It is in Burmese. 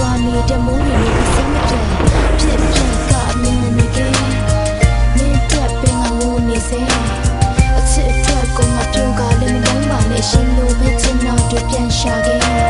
ရွာနေတဲ့မိုးတွေနဲ့စိတ်မပြေဖြစ်ဖြစ်ကမင်းနဲ့ကဲနေတက်ပင်ငါငိုနေစေအချစ်ဖက်ကိုမပြုံးကလည်းမလုံးပါနဲ့ရှင်လို့ပဲချင်တော့ပြန်ရှာခဲ့